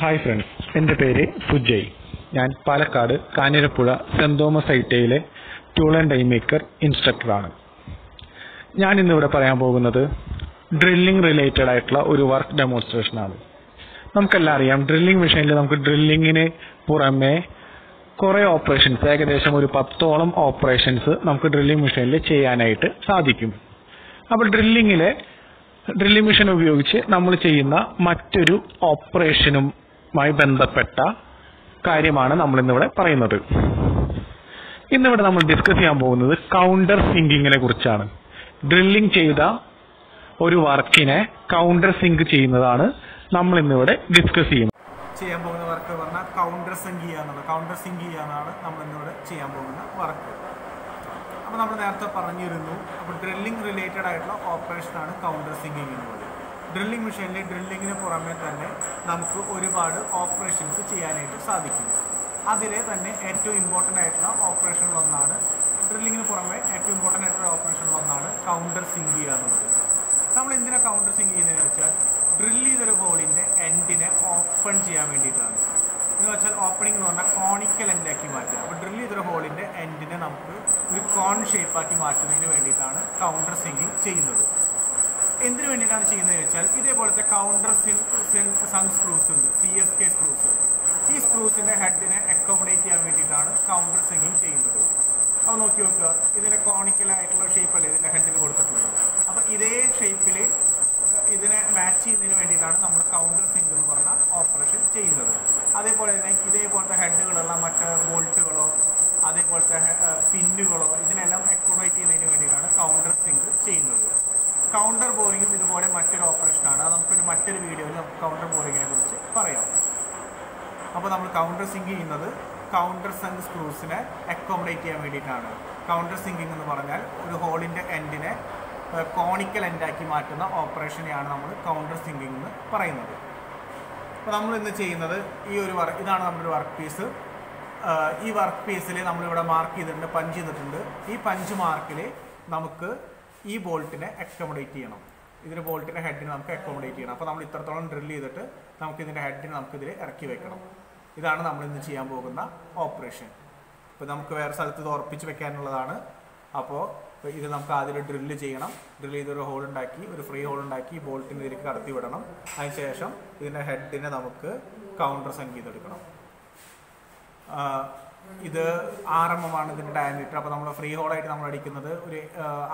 Hi friends എന്റെ പേര് സുജയ്. ഞാൻ പാലക്കാട് കാഞ്ഞിരപ്പുഴ സെന്റ് തോമസ് ഐറ്റയിലെ ടൂൾ ആൻഡ് ഡൈ മേക്കർ ഇൻസ്ട്രക്ടറാണ് ഞാൻ ഇന്നിവിടെ പറയാൻ പോകുന്നത് ഡ്രില്ലിംഗ് റിലേറ്റഡ് ആയിട്ടുള്ള ഒരു വർക്ക് ഡെമോൺസ്ട്രേഷൻ ആണ്. നമുക്കെല്ലാം അറിയാം ഡ്രില്ലിംഗ് മെഷീനിൽ നമുക്ക് ഡ്രില്ലിങ്ങിന് പുറമെ കുറെ ഓപ്പറേഷൻസ് ഏകദേശം ഒരു പത്തോളം ഓപ്പറേഷൻസ് നമുക്ക് ഡ്രില്ലിംഗ് മെഷീനിൽ ചെയ്യാനായിട്ട് സാധിക്കും. അപ്പോൾ ഡ്രില്ലിങ്ങിലെ ഡ്രില്ലിംഗ് മെഷീൻ ഉപയോഗിച്ച് നമ്മൾ ചെയ്യുന്ന മറ്റൊരു ഓപ്പറേഷനുമായി ബന്ധപ്പെട്ട കാര്യമാണ് നമ്മൾ ഇന്നിവിടെ പറയുന്നത്. ഇന്നിവിടെ നമ്മൾ ഡിസ്കസ് ചെയ്യാൻ പോകുന്നത് കൗണ്ടർ സിങ്കിങ്ങിനെ കുറിച്ചാണ്. ഡ്രില്ലിംഗ് ചെയ്ത ഒരു വർക്കിനെ കൗണ്ടർ സിങ്ക് ചെയ്യുന്നതാണ് നമ്മൾ ഇന്നിവിടെ ഡിസ്കസ് ചെയ്യുന്നത്. ചെയ്യാൻ പോകുന്ന വർക്ക് പറഞ്ഞാൽ കൗണ്ടർ സിങ്ക് ചെയ്യാന്നുള്ളത് കൗണ്ടർ സിങ്ക് ചെയ്യാനാണ് നമ്മൾ ഇന്നിവിടെ ചെയ്യാൻ പോകുന്ന വർക്ക്. അപ്പോൾ നമ്മൾ നേരത്തെ പറഞ്ഞിരുന്നു അപ്പോൾ ഡ്രില്ലിംഗ് റിലേറ്റഡ് ആയിട്ടുള്ള ഓപ്പറേഷനാണ് കൗണ്ടർ സിങ്കിങ് എന്നുള്ളത് ഡ്രില്ലിംഗ് മെഷീനിൽ ഡ്രില്ലിങ്ങിന് പുറമെ തന്നെ നമുക്ക് ഒരുപാട് ഓപ്പറേഷൻസ് ചെയ്യാനായിട്ട് സാധിക്കും. അതിലെ തന്നെ ഏറ്റവും ഇമ്പോർട്ടന്റ് ആയിട്ടുള്ള ഓപ്പറേഷനിലൊന്നാണ് ഡ്രില്ലിങ്ങിന് പുറമെ ഏറ്റവും ഇമ്പോർട്ടന്റ് ആയിട്ടുള്ള ഓപ്പറേഷനിലൊന്നാണ് കൗണ്ടർ സിങ്ക് ചെയ്യുക എന്നുള്ളത്. നമ്മൾ എന്തിനാണ് കൗണ്ടർ സിങ്ക് ചെയ്യുന്നതെന്ന് വെച്ചാൽ ഡ്രില്ല് ചെയ്തൊരു ഹോളിന്റെ എൻഡിനെ ഓപ്പൺ ചെയ്യാൻ വേണ്ടിയിട്ടാണ്. എന്ന് വെച്ചാൽ ഓപ്പണിംഗ് എന്ന് പറഞ്ഞാൽ കോണിക്കൽ എൻഡാക്കി മാറ്റുക. അപ്പോൾ ഡ്രില്ല് ചെയ്തൊരു ഹോളിന്റെ എൻഡിനെ നമുക്ക് ഒരു കോൺ ഷേപ്പാക്കി മാറ്റുന്നതിന് വേണ്ടിയിട്ടാണ് കൗണ്ടർ സിങ്കിങ് ചെയ്യുന്നത്. എന്തിനു വേണ്ടിയിട്ടാണ് ചെയ്യുന്നത് വെച്ചാൽ ഇതേപോലത്തെ കൗണ്ടർ സൺ സ്ക്രൂസ് ഉണ്ട്. സി എസ് കെ സ്ക്രൂസ് ഈ സ്ക്രൂസിന്റെ ഹെഡിനെ അക്കോമഡേറ്റ് ചെയ്യാൻ വേണ്ടിയിട്ടാണ് കൗണ്ടർ സെങ്ങിങ് ചെയ്യുന്നത്. അപ്പോൾ നോക്കി നോക്കുക. ഇതിന്റെ കോണിക്കൽ ആയിട്ടുള്ള ഷേപ്പല്ലേ ഇതിന്റെ ഹെഡിന് കൊടുത്തിട്ടുള്ളത്? അപ്പോൾ ഇതേ ഷേപ്പിൽ ഇതിനെ മാച്ച് ചെയ്യുന്നതിന് വേണ്ടിയിട്ടാണ് നമ്മൾ കൗണ്ടർ സിങ്ക് എന്ന് പറഞ്ഞ ഓപ്പറേഷൻ ചെയ്യുന്നത്. അതേപോലെ തന്നെ ഇതേപോലത്തെ ഹെഡുകളുള്ള മറ്റ് ബോൾട്ടുകളോ അതേപോലത്തെ പിന്നുകളോ ഇതിനെല്ലാം അക്കോമഡേറ്റ് ചെയ്യുന്നതിന് വേണ്ടിയിട്ടാണ് കൗണ്ടർ സിങ്ക് ചെയ്യുന്നത്. കൗണ്ടർ ബോറിങ്ങും ഇതുപോലെ മറ്റൊരു ഓപ്പറേഷനാണ് അത് നമുക്കൊരു മറ്റൊരു വീഡിയോയിൽ നമുക്ക് കൗണ്ടർ ബോറിങ്ങിനെ കുറിച്ച് പറയാം. അപ്പോൾ നമ്മൾ കൗണ്ടർ സിങ്ക് ചെയ്യുന്നത് കൗണ്ടർ സങ്ക് സ്ക്രൂസിനെ അക്കോമഡേറ്റ് ചെയ്യാൻ വേണ്ടിയിട്ടാണ്. കൗണ്ടർ സിങ്കിങ് എന്ന് പറഞ്ഞാൽ ഒരു ഹോളിന്റെ എൻഡിനെ കോണിക്കൽ എൻഡാക്കി മാറ്റുന്ന ഓപ്പറേഷനെയാണ് നമ്മൾ കൗണ്ടർ സിങ്കിങ് എന്ന് പറയുന്നത്. അപ്പോൾ നമ്മൾ ഇന്ന് ചെയ്യുന്നത് ഈ ഒരു വർക്ക് ഇതാണ് നമ്മുടെ വർക്ക് പീസ് ഈ വർക്ക് പീസിൽ നമ്മളിവിടെ മാർക്ക് ചെയ്തിട്ടുണ്ട് പഞ്ച് ചെയ്തിട്ടുണ്ട്. ഈ പഞ്ച് മാർക്കിൽ നമുക്ക് ഈ ബോൾട്ടിനെ അക്കോമഡേറ്റ് ചെയ്യണം. ഇതിന് ബോൾട്ടിന്റെ ഹെഡിനെ നമുക്ക് അക്കോമഡേറ്റ് ചെയ്യണം. അപ്പോൾ നമ്മൾ ഇത്രത്തോളം ഡ്രിൽ ചെയ്തിട്ട് നമുക്ക് ഇതിന്റെ ഹെഡിന് നമുക്ക് ഇതിൽ ഇറക്കി വെക്കണം. ഇതാണ് നമ്മൾ ഇന്ന് ചെയ്യാൻ പോകുന്ന ഓപ്പറേഷൻ ഇപ്പോൾ നമുക്ക് വേറെ സ്ഥലത്ത് ഇത് ഉറപ്പിച്ച് വെക്കാനുള്ളതാണ്. അപ്പോൾ ഇത് നമുക്ക് ആദ്യം ഡ്രില്ല് ചെയ്യണം. ഡ്രില്ല് ചെയ്തൊരു ഹോൾ ഉണ്ടാക്കി ഒരു ഫ്രീ ഹോൾ ഉണ്ടാക്കി ബോൾട്ടിന് ഇതിലേക്ക് കടത്തി വിടണം. അതിനുശേഷം ഇതിന്റെ ഹെഡിനെ നമുക്ക് കൗണ്ടർ സംഖ്യ ചെയ്തെടുക്കണം. ഇത് ആറ് എം എം ആണ് ഇതിന്റെ ഡയമീറ്റർ. അപ്പോൾ നമ്മൾ ഫ്രീ ഹോളായിട്ട് നമ്മൾ അടിക്കുന്നത് ഒരു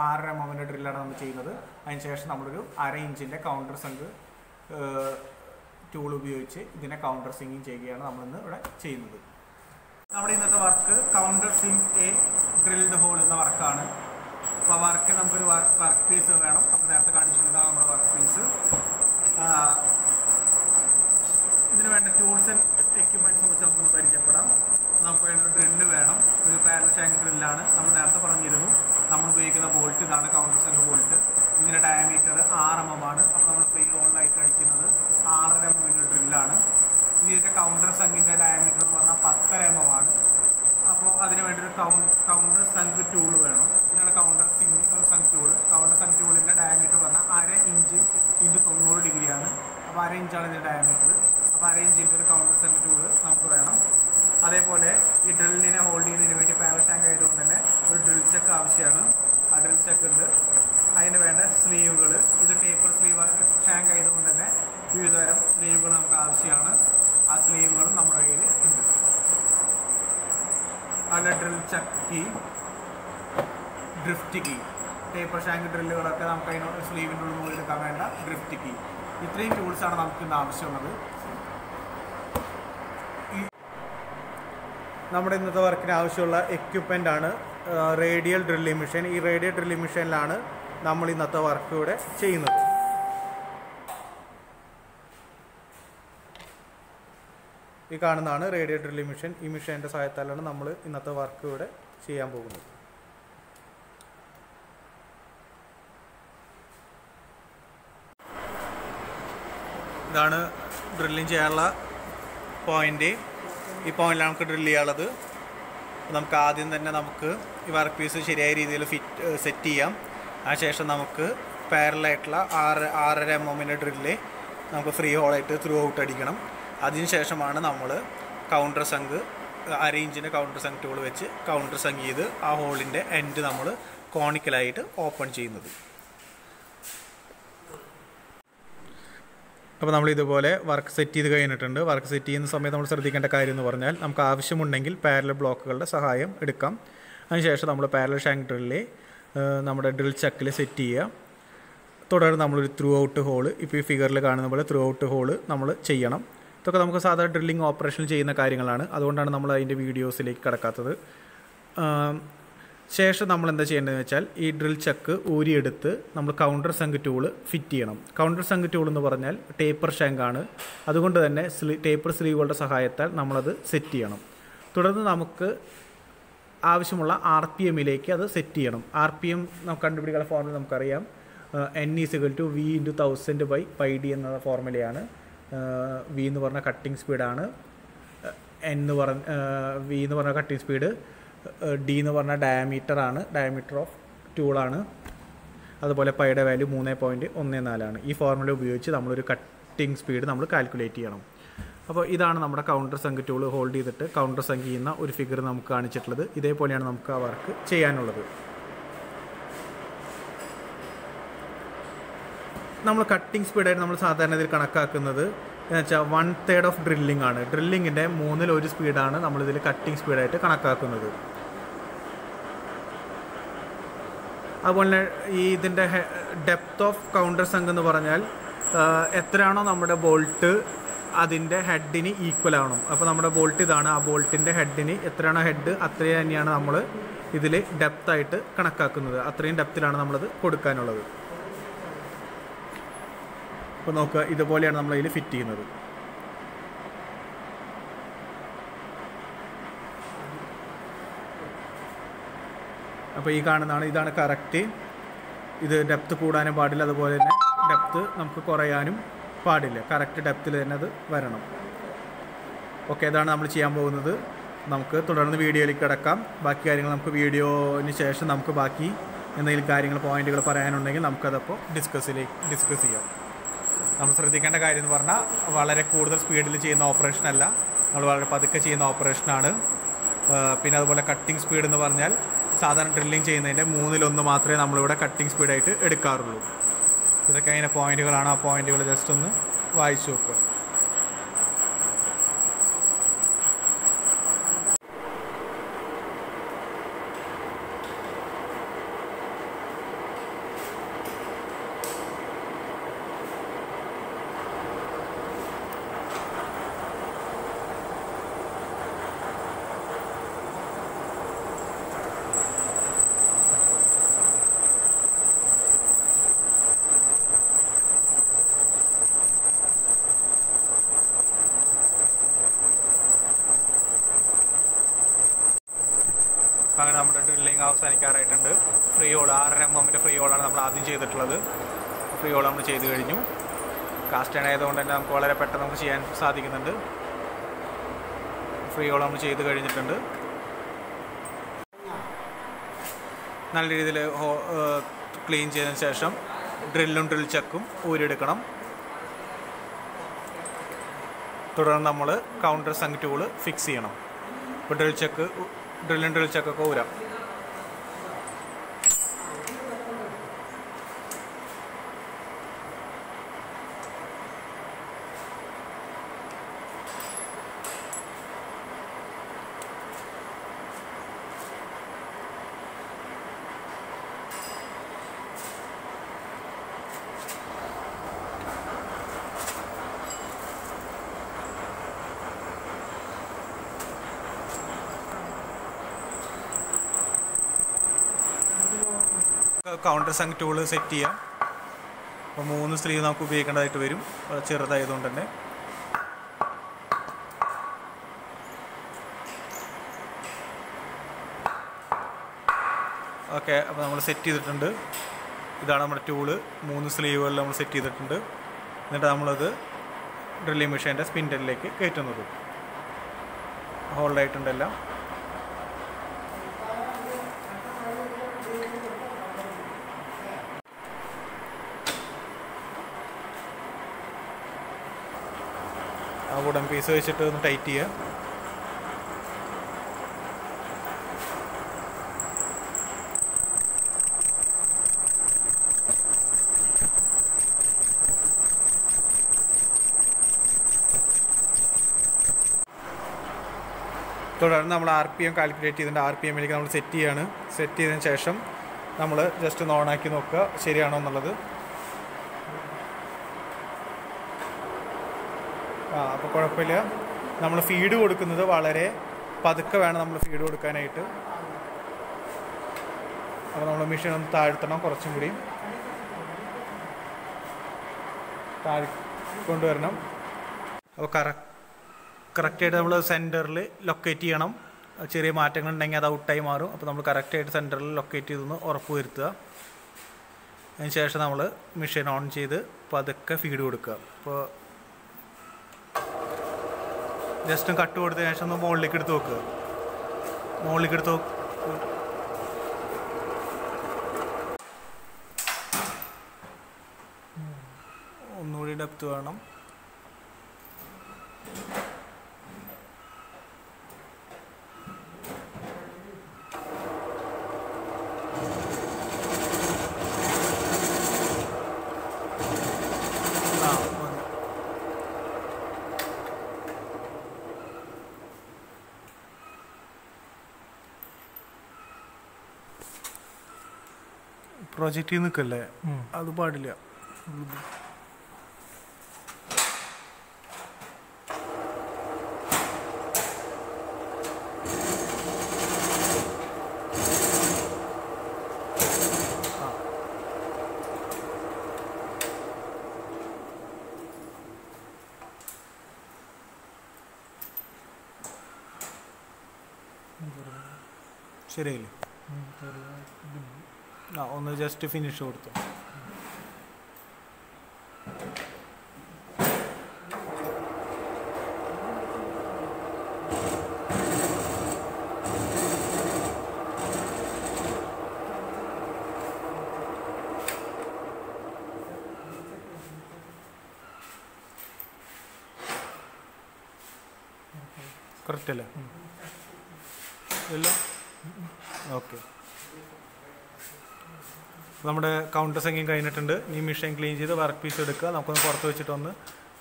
ആറര എം എമ്മിന്റെ ഡ്രില്ലാണ് നമ്മൾ ചെയ്യുന്നത്. അതിനുശേഷം നമ്മളൊരു അര ഇഞ്ചിന്റെ കൗണ്ടർ സെങ്ക് ടൂൾ ഉപയോഗിച്ച് ഇതിനെ കൗണ്ടർ സിങ്ങിങ് ചെയ്യുകയാണ് നമ്മളിന്ന് ഇവിടെ ചെയ്യുന്നത്. നമ്മുടെ ഇന്നത്തെ work countersink a drilled hole എന്ന വർക്കാണ്. അപ്പോൾ വർക്ക് നമുക്കൊരു വർക്ക് പീസ് വേണം. നമ്മൾ നേരത്തെ കാണിച്ചിട്ടുണ്ടാകും നമ്മുടെ വർക്ക് പീസ് ഇതിന് വേണ്ട ടൂൾസ് ആൻഡ് എക്യുപ്മെന്റ്സ് വെച്ച് നമുക്കൊന്ന് പരിചയപ്പെടാം നമുക്ക് വേണ്ട ഒരു ഡ്രില്ല് വേണം ഒരു പാരൽ ഷാങ്ക് നമ്മൾ നേരത്തെ പറഞ്ഞിരുന്നു. നമ്മൾ ഉപയോഗിക്കുന്ന ബോൾട്ട് ഇതാണ് കൗണ്ടർ സെല്ല് ബോൾട്ട് ഇതിന്റെ ഡയമീറ്റർ ആറ് എം എം ആണ്. അപ്പോൾ നമ്മൾ ഫ്രീ ഹോളിലായിട്ട് അടിക്കുന്നത് ആറര എം എമ്മിന്റെ ഡ്രില്ലാണ് ഇതിന്റെ കൗണ്ടർ സെങ്കിന്റെ ഡയമീറ്റർ എന്ന് പറഞ്ഞാൽ പത്തര എം എം ആണ്. അപ്പോൾ അതിന് വേണ്ടി ഒരു കൗണ്ടർ സംഖ് ടൂൾ വേണം. ഇതാണ് countersunk tool countersunk ടൂളിന്റെ ഡയമീറ്റർ പറഞ്ഞാൽ അര ഇഞ്ച് ഇന്റു തൊണ്ണൂറ് ഡിഗ്രിയാണ് അപ്പോൾ അര ഇഞ്ചാണ് ഇതിന്റെ ഡയമീറ്റർ അപ്പോൾ അര ഇഞ്ചിന്റെ ഒരു കൗണ്ടർ സെൻ ടൂൾ നമുക്ക് വേണം. അതേപോലെ ഈ ഡ്രില്ലിനെ ഹോൾഡ് ചെയ്യുന്നതിന് വേണ്ടി പാരൽ ടാങ്ക് ആയതുകൊണ്ട് തന്നെ ഒരു ഡ്രിൽ ചെക്ക് ആവശ്യമാണ്. ആ ഡ്രിൽ ചെക്ക് ഉണ്ട്. അതിന് വേണ്ട സ്ലീവുകൾ ഇത് ടേപ്പർ സ്ലീവ് ടാങ്ക് ആയതുകൊണ്ട് തന്നെ വിവിധ തരം സ്ലീവുകൾ നമുക്ക് ആവശ്യമാണ്. ആ സ്ലീവുകളും നമ്മുടെ കയ്യിൽ ഉണ്ട്. അതിന്റെ drill chuck key drift key taper shank ഡ്രില്ലുകളൊക്കെ നമുക്ക് അതിനോട് സ്ലീവിന്റെ ഉള്ളിൽ എടുക്കാൻ വേണ്ട ഡ്രിഫ്റ്റ് കീ ഇത്രയും ടൂൾസാണ് നമുക്ക് ഇന്ന് ആവശ്യമുള്ളത്. നമ്മുടെ ഇന്നത്തെ വർക്കിന് ആവശ്യമുള്ള എക്യുപ്മെന്റ് ആണ്. റേഡിയൽ ഡ്രില്ലിംഗ് മെഷീൻ ഈ റേഡിയൽ ഡ്രില്ലിംഗ് മെഷീനിലാണ് നമ്മൾ ഇന്നത്തെ വർക്ക് ഇവിടെ ചെയ്യുന്നത്. ഈ കാണുന്നതാണ് റേഡിയോ ഡ്രില്ലിംഗ് മെഷീൻ ഈ മെഷീന്റെ സഹായത്താലാണ് നമ്മൾ ഇന്നത്തെ വർക്ക് ഇവിടെ ചെയ്യാൻ പോകുന്നത്. ഇതാണ് ഡ്രില്ലിംഗ് ചെയ്യാനുള്ള പോയിന്റ് ഈ പോയിന്റിലാണ് നമുക്ക് ഡ്രില്ല് ചെയ്യാനുള്ളത്. നമുക്ക് ആദ്യം തന്നെ നമുക്ക് ഈ വർക്ക് പീസ് ശരിയായ രീതിയിൽ ഫിറ്റ് സെറ്റ് ചെയ്യാം. അതിനുശേഷം നമുക്ക് പാരലായിട്ടുള്ള ആറ് ആറര എം എമ്മിന്റെ ഡ്രില്ല് നമുക്ക് ഫ്രീ ഹോളായിട്ട് ത്രൂ ഔട്ട് അടിക്കണം. അതിനുശേഷമാണ് നമ്മൾ കൗണ്ടർ സംഘ് അര ഇഞ്ചിന്റെ കൗണ്ടർ സംഘ് ടൂൾ വെച്ച് കൗണ്ടർ സംഘ് ചെയ്ത് ആ ഹോളിന്റെ എൻഡ് നമ്മൾ കോണിക്കലായിട്ട് ഓപ്പൺ ചെയ്യുന്നത്. അപ്പോൾ നമ്മൾ ഇതുപോലെ വർക്ക് സെറ്റ് ചെയ്ത് കഴിഞ്ഞിട്ടുണ്ട്. വർക്ക് സെറ്റ് ചെയ്യുന്ന സമയത്ത് നമ്മൾ ശ്രദ്ധിക്കേണ്ട കാര്യം എന്ന് പറഞ്ഞാൽ നമുക്ക് ആവശ്യമുണ്ടെങ്കിൽ പാരലൽ ബ്ലോക്കുകളുടെ സഹായം എടുക്കാം. അതിനുശേഷം നമ്മൾ പാരലൽ ഷാങ്ക് ഡ്രില്ലിൽ നമ്മുടെ ഡ്രിൽ ചക്കിൽ സെറ്റ് ചെയ്യുക. തുടർന്ന് നമ്മളൊരു ത്രൂ ഔട്ട് ഹോൾ ഇപ്പോൾ ഈ ഫിഗറിൽ കാണുന്ന പോലെ ത്രൂ ഔട്ട് ഹോൾ നമ്മൾ ചെയ്യണം. ഇതൊക്കെ നമുക്ക് സാധാരണ ഡ്രില്ലിംഗ് ഓപ്പറേഷൻ ചെയ്യുന്ന കാര്യങ്ങളാണ്. അതുകൊണ്ടാണ് നമ്മൾ അതിന്റെ വീഡിയോസിലേക്ക് കിടക്കാത്തത്. ശേഷം നമ്മൾ എന്താ ചെയ്യേണ്ടതെന്ന് വെച്ചാൽ ഈ ഡ്രിൽ ചക്ക് ഊരിയെടുത്ത് നമ്മൾ കൗണ്ടർ സംഘ് ടൂൾ ഫിറ്റ് ചെയ്യണം. കൗണ്ടർ സംഘ് ടൂൾ എന്ന് പറഞ്ഞാൽ ടേപ്പർ ഷാങ്കാണ് അതുകൊണ്ട് തന്നെ സ്ലീ ടേപ്പർ സ്ലീവുകളുടെ സഹായത്താൽ നമ്മളത് സെറ്റ് ചെയ്യണം. തുടർന്ന് നമുക്ക് ആവശ്യമുള്ള ആർ പി എമ്മിലേക്ക് അത് സെറ്റ് ചെയ്യണം. ആർ പി എം നമുക്ക് കണ്ടുപിടിക്കാൻ ഫോർമുല നമുക്കറിയാം. N is equal to V into thousand by pi D എന്ന ഫോർമുലയാണ് വി എന്ന് പറഞ്ഞ കട്ടിംഗ് സ്പീഡാണ് എൻ എന്ന് പറഞ്ഞ വി എന്ന് പറഞ്ഞ കട്ടിംഗ് സ്പീഡ് ഡി എന്ന് പറഞ്ഞാൽ ഡയമീറ്റർ ആണ്. ഡയമീറ്റർ ഓഫ് ടൂളാണ് അതുപോലെ പൈയുടെ വാല്യൂ മൂന്ന് പോയിന്റ് ഒന്ന് നാലാണ് ഈ ഫോർമുല ഉപയോഗിച്ച് നമ്മളൊരു കട്ടിംഗ് സ്പീഡ് നമ്മൾ കാൽക്കുലേറ്റ് ചെയ്യണം. അപ്പോൾ ഇതാണ് നമ്മുടെ കൗണ്ടർ സംഖ്യ ടൂൾ ഹോൾഡ് ചെയ്തിട്ട് കൗണ്ടർ സംഖ്യ ചെയ്യുന്ന ഒരു ഫിഗർ നമുക്ക് കാണിച്ചിട്ടുള്ളത്. ഇതേപോലെയാണ് നമുക്ക് ആ വർക്ക് ചെയ്യാനുള്ളത്. നമ്മൾ കട്ടിംഗ് സ്പീഡായിട്ട് നമ്മൾ സാധാരണ ഇതിൽ കണക്കാക്കുന്നത് എന്ന് വെച്ചാൽ വൺ തേർഡ് ഓഫ് ഡ്രില്ലിംഗ് ആണ്. ഡ്രില്ലിങ്ങിന്റെ മൂന്നിൽ ഒരു സ്പീഡാണ് നമ്മളിതിൽ കട്ടിംഗ് സ്പീഡായിട്ട് കണക്കാക്കുന്നത്. അതുപോലെ ഈ ഇതിന്റെ ഡെപ്ത് ഓഫ് കൗണ്ടർ സംഘം എന്ന് പറഞ്ഞാൽ എത്രയാണോ നമ്മുടെ ബോൾട്ട് അതിന്റെ ഹെഡിന് ഈക്വൽ ആവണം. അപ്പോൾ നമ്മുടെ ബോൾട്ട് ഇതാണ്. ആ ബോൾട്ടിന്റെ ഹെഡിന് എത്രയാണോ ഹെഡ് അത്രയും തന്നെയാണ് നമ്മൾ ഇതിൽ ഡെപ്തായിട്ട് കണക്കാക്കുന്നത്. അത്രയും ഡെപ്തിലാണ് നമ്മളത് കൊടുക്കാനുള്ളത്. അപ്പോൾ നോക്കുക ഇതുപോലെയാണ് നമ്മൾ ഫിറ്റ് ചെയ്യുന്നത്. അപ്പോൾ ഈ കാണുന്നതാണ്. ഇതാണ് കറക്റ്റ്. ഇത് ഡെപ്ത് കൂടാനും പാടില്ല. അതുപോലെ തന്നെ ഡെപ്ത് നമുക്ക് കുറയാനും പാടില്ല. കറക്റ്റ് ഡെപ്തിൽ തന്നെ അത് വരണം. ഓക്കെ ഇതാണ് നമ്മൾ ചെയ്യാൻ പോകുന്നത്. നമുക്ക് തുടർന്ന് വീഡിയോയിലേക്ക് കിടക്കാം. ബാക്കി കാര്യങ്ങൾ നമുക്ക് വീഡിയോന് ശേഷം നമുക്ക് ബാക്കി എന്തെങ്കിലും കാര്യങ്ങൾ പോയിന്റുകൾ പറയാനുണ്ടെങ്കിൽ നമുക്കതപ്പോൾ ഡിസ്കസിലേക്ക് ഡിസ്കസ് ചെയ്യാം. നമ്മൾ ശ്രദ്ധിക്കേണ്ട കാര്യം എന്ന് പറഞ്ഞാൽ വളരെ കൂടുതൽ സ്പീഡിൽ ചെയ്യുന്ന ഓപ്പറേഷൻ അല്ല നമ്മൾ വളരെ പതുക്കെ ചെയ്യുന്ന ഓപ്പറേഷനാണ്. പിന്നെ അതുപോലെ കട്ടിംഗ് സ്പീഡ് എന്ന് പറഞ്ഞാൽ സാധാരണ ഡ്രില്ലിങ് ചെയ്യുന്നതിന്റെ മൂന്നിലൊന്ന് മാത്രമേ നമ്മളിവിടെ കട്ടിങ് സ്പീഡായിട്ട് എടുക്കാറുള്ളൂ. ഇതൊക്കെ അതിന്റെ പോയിന്റുകളാണ് ആ പോയിന്റുകൾ ജസ്റ്റ് ഒന്ന് വായിച്ചു നോക്കുക അങ്ങനെ നമ്മുടെ ഡ്രില്ലിങ് അവസാനിക്കാറായിട്ടുണ്ട്. ഫ്രീ ഹോൾ ആറര എം എമ്മിന്റെ ഫ്രീ ഹോളാണ് നമ്മൾ ആദ്യം ചെയ്തിട്ടുള്ളത്. ഫ്രീ ഹോൾ നമ്മൾ ചെയ്ത് കഴിഞ്ഞു. കാസ്റ്റ് ആണ് ആയതുകൊണ്ട് തന്നെ നമുക്ക് വളരെ പെട്ടെന്ന് നമുക്ക് ചെയ്യാൻ സാധിക്കുന്നുണ്ട്. ഫ്രീ ഹോൾ നമ്മൾ ചെയ്ത് കഴിഞ്ഞിട്ടുണ്ട്. നല്ല രീതിയിൽ ക്ലീൻ ചെയ്തതിന് ശേഷം ഡ്രില്ലും ഡ്രിൽ ചക്കും ഊരിയെടുക്കണം. തുടർന്ന് നമ്മൾ കൗണ്ടർ സംഗ് ടൂൾ ഫിക്സ് ചെയ്യണം. ഇപ്പോൾ ഡ്രിൽ ചെക്ക് ഡ്രില്ലും ഡ്രിൽ ചെക്കൊക്കെ ഊരാം കൗണ്ടർ സംഗ് ടൂൾ സെറ്റ് ചെയ്യാം. അപ്പോൾ മൂന്ന് സ്ലീവ് നമുക്ക് ഉപയോഗിക്കേണ്ടതായിട്ട് വരും. ചെറുതായതുകൊണ്ട് തന്നെ. ഓക്കെ അപ്പോൾ നമ്മൾ സെറ്റ് ചെയ്തിട്ടുണ്ട്. ഇതാണ് നമ്മുടെ ടൂൾ മൂന്ന് സ്ലീവുകളിൽ നമ്മൾ സെറ്റ് ചെയ്തിട്ടുണ്ട്. എന്നിട്ട് നമ്മളത് ഡ്രില്ലിംഗ് മെഷീന്റെ സ്പിൻഡലിലേക്ക് കയറ്റുന്നത്. ഹോൾഡായിട്ടുണ്ടെല്ലാം വുഡൻ പീസ് വെച്ചിട്ട് ഒന്ന് ടൈറ്റ് ചെയ്യുക. തുടർന്ന് നമ്മൾ ആർ പി എം കാൽക്കുലേറ്റ് ചെയ്തിട്ട് ആർ പി എമ്മിലേക്ക് നമ്മൾ സെറ്റ് ചെയ്യാണ്. സെറ്റ് ചെയ്തതിന് ശേഷം നമ്മൾ ജസ്റ്റ് ഒന്ന് ഓണാക്കി നോക്കുക. ശരിയാണോ എന്നുള്ളത് ആ അപ്പോൾ കുഴപ്പമില്ല. നമ്മൾ ഫീഡ് കൊടുക്കുന്നത് വളരെ പതുക്കെ വേണം നമ്മൾ ഫീഡ് കൊടുക്കാനായിട്ട്. അപ്പോൾ നമ്മൾ മെഷീൻ ഒന്ന് താഴ്ത്തണം കുറച്ചും കൂടി. താഴ് കൊണ്ടുവരണം. അപ്പോൾ കറ കറക്റ്റായിട്ട് നമ്മൾ സെന്ററിൽ ലൊക്കേറ്റ് ചെയ്യണം. ചെറിയ മാറ്റങ്ങൾ ഉണ്ടെങ്കിൽ അത് ഔട്ടായി മാറും. അപ്പോൾ നമ്മൾ കറക്റ്റായിട്ട് സെന്ററിൽ ലൊക്കേറ്റ് ചെയ്തെന്ന് ഉറപ്പ് വരുത്തുക. അതിന് ശേഷം നമ്മൾ മെഷീൻ ഓൺ ചെയ്ത് പതുക്കെ ഫീഡ് കൊടുക്കുക. അപ്പോൾ ജസ്റ്റ് കട്ട് കൊടുത്തതിന് ശേഷം ഒന്ന് മുകളിലേക്ക് എടുത്ത് വെക്കുക മുകളിലേക്ക് എടുത്ത് ഒന്നുകൂടി ഡെപ്ത് വേണം ആ മതി പ്രൊജക്റ്റിൽ നിൽക്കല്ലേ? അത് പാടില്ല. ശരിയല്ലേ ഒന്ന് ജസ്റ്റ് ഫിനിഷ് കൊടുത്തു. കറക്റ്റ് അല്ലേ? ഇല്ല? ഓക്കെ നമ്മുടെ കൗണ്ടർ സംഖ്യം കഴിഞ്ഞിട്ടുണ്ട്. ഈ മെഷീൻ ക്ലീൻ ചെയ്ത് വർക്ക് പീസ് എടുക്കുക. നമുക്കൊന്ന് പുറത്ത് വെച്ചിട്ട് ഒന്ന്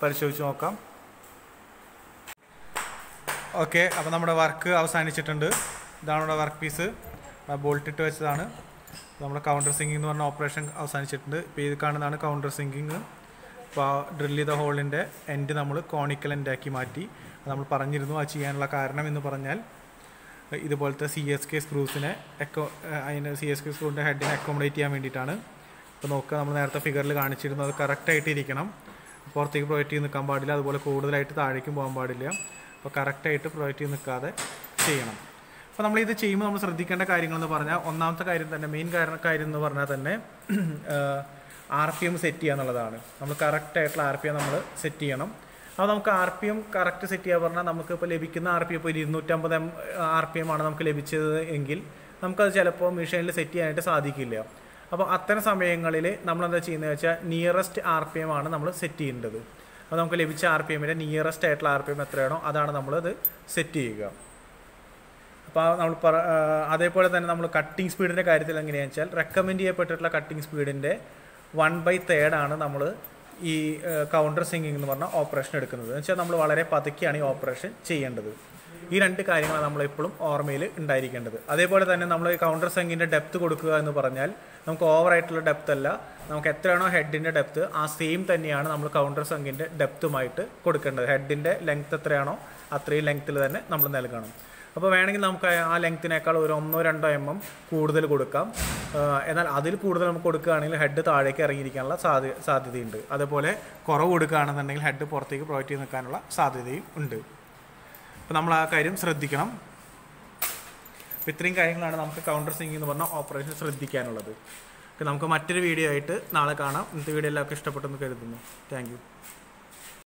പരിശോധിച്ച് നോക്കാം. ഓക്കെ അപ്പോൾ നമ്മുടെ വർക്ക് അവസാനിച്ചിട്ടുണ്ട്. ഇതാണ് നമ്മുടെ വർക്ക് പീസ് ബോൾട്ടിട്ട് വെച്ചതാണ്. നമ്മുടെ കൗണ്ടർ സിങ്കിങ് എന്ന് പറഞ്ഞ ഓപ്പറേഷൻ അവസാനിച്ചിട്ടുണ്ട്. ഇപ്പോൾ ഇത് കാണുന്നതാണ് കൗണ്ടർ സിങ്കിങ് അപ്പോൾ ഡ്രിൽ ചെയ്ത ഹോളിന്റെ എൻഡ് നമ്മൾ കോണിക്കൽ എൻഡാക്കി മാറ്റി. നമ്മൾ പറഞ്ഞിരുന്നു അത് ചെയ്യാനുള്ള കാരണം എന്ന് പറഞ്ഞാൽ ഇതുപോലത്തെ സി എസ് കെ സ്ക്രൂസിനെ എക്കോ അതിന് സി എസ് കെ സ്ക്രൂവിന്റെ ഹെഡിനെ അക്കോമഡേറ്റ് ചെയ്യാൻ വേണ്ടിയിട്ടാണ്. അപ്പോൾ നോക്കുക നമ്മൾ നേരത്തെ ഫിഗറിൽ കാണിച്ചിരുന്നു അത് കറക്റ്റായിട്ട് ഇരിക്കണം. പുറത്തേക്ക് പ്രൊജക്റ്റ് ചെയ്ത് നിൽക്കാൻ പാടില്ല അതുപോലെ കൂടുതലായിട്ട് താഴേക്കും പോകാൻ പാടില്ല. അപ്പോൾ കറക്റ്റായിട്ട് പ്രൊജക്റ്റ് ചെയ്ത് നിൽക്കാതെ ചെയ്യണം. അപ്പോൾ നമ്മൾ ഇത് ചെയ്യുമ്പോൾ നമ്മൾ ശ്രദ്ധിക്കേണ്ട കാര്യങ്ങളെന്ന് പറഞ്ഞാൽ ഒന്നാമത്തെ കാര്യം തന്നെ മെയിൻ കാരണം കാര്യം എന്ന് പറഞ്ഞാൽ തന്നെ ആർ പി എം സെറ്റ് ചെയ്യുക എന്നുള്ളതാണ്. നമ്മൾ കറക്റ്റായിട്ടുള്ള ആർ പി എം നമ്മൾ സെറ്റ് ചെയ്യണം. അപ്പോൾ നമുക്ക് R P M correct set ചെയ്യുക പറഞ്ഞാൽ നമുക്ക് ഇപ്പോൾ ലഭിക്കുന്ന ആർ പി എം ഇപ്പോൾ ഇരുന്നൂറ്റമ്പത് എം ആർ പി എം ആണ് നമുക്ക് ലഭിച്ചത് എങ്കിൽ നമുക്കത് ചിലപ്പോൾ മെഷീനിൽ സെറ്റ് ചെയ്യാനായിട്ട് സാധിക്കില്ല. അപ്പോൾ അത്തരം സമയങ്ങളിൽ നമ്മൾ എന്താ ചെയ്യുന്നത് വെച്ചാൽ നിയറസ്റ്റ് ആർ പി എം ആണ് നമ്മൾ സെറ്റ് ചെയ്യേണ്ടത്. അപ്പോൾ നമുക്ക് ലഭിച്ച ആർ പി എമ്മിന്റെ നിയറസ്റ്റ് ആയിട്ടുള്ള ആർ പി എം എത്രയാണോ അതാണ് നമ്മളത് സെറ്റ് ചെയ്യുക. അപ്പോൾ നമ്മൾ പറ അതേപോലെ തന്നെ നമ്മൾ കട്ടിംഗ് സ്പീഡിന്റെ കാര്യത്തിൽ എങ്ങനെയാണെന്ന് വെച്ചാൽ റെക്കമെൻഡ് ചെയ്യപ്പെട്ടിട്ടുള്ള കട്ടിംഗ് സ്പീഡിന്റെ വൺ ബൈ തേർഡാണ് നമ്മൾ ഈ കൗണ്ടർ സിംഗിങ് എന്ന് പറഞ്ഞ ഓപ്പറേഷൻ എടുക്കുന്നത്. എന്ന് വെച്ചാൽ നമ്മൾ വളരെ പതുക്കെയാണ് ഈ ഓപ്പറേഷൻ ചെയ്യേണ്ടത്. ഈ രണ്ട് കാര്യങ്ങളാണ് നമ്മളെപ്പോഴും ഓർമ്മയിൽ ഉണ്ടായിരിക്കേണ്ടത് അതേപോലെ തന്നെ നമ്മൾ ഈ കൗണ്ടർ സിംഗിന്റെ ഡെപ്ത് കൊടുക്കുക എന്ന് പറഞ്ഞാൽ നമുക്ക് ഓവറായിട്ടുള്ള ഡെപ്ത് അല്ല നമുക്ക് എത്രയാണോ ഹെഡിന്റെ ഡെപ്ത് ആ സെയിം തന്നെയാണ് നമ്മൾ കൗണ്ടർ സംഖ്യന്റെ ഡെപ്തുമായിട്ട് കൊടുക്കേണ്ടത്. ഹെഡിന്റെ ലെങ്ത് എത്രയാണോ അത്രയും ലെങ്ത്തിൽ തന്നെ നമ്മൾ നൽകണം. അപ്പോൾ വേണമെങ്കിൽ നമുക്ക് ആ ലെങ്ത്തിനേക്കാൾ ഒരു ഒന്നോ രണ്ടോ എം എം കൂടുതൽ കൊടുക്കാം. എന്നാൽ അതിൽ കൂടുതൽ നമുക്ക് കൊടുക്കുകയാണെങ്കിൽ ഹെഡ് താഴേക്ക് ഇറങ്ങിയിരിക്കാനുള്ള സാധ്യ സാധ്യതയുണ്ട്. അതേപോലെ കുറവ് കൊടുക്കുകയാണെന്നുണ്ടെങ്കിൽ ഹെഡ് പുറത്തേക്ക് പ്രൊജക്റ്റ് ചെയ്ത് നിൽക്കാനുള്ള സാധ്യതയും ഉണ്ട്. അപ്പോൾ നമ്മൾ ആ കാര്യം ശ്രദ്ധിക്കണം. അപ്പോൾ ഇത്രയും കാര്യങ്ങളാണ് നമുക്ക് കൗണ്ടർ സിങ്ങിങ് എന്ന് പറഞ്ഞ ഓപ്പറേഷൻ ശ്രദ്ധിക്കാനുള്ളത്. നമുക്ക് മറ്റൊരു വീഡിയോ ആയിട്ട് നാളെ കാണാം. ഇന്നത്തെ വീഡിയോ എല്ലാവർക്കും ഇഷ്ടപ്പെട്ടെന്ന് കരുതുന്നു. താങ്ക്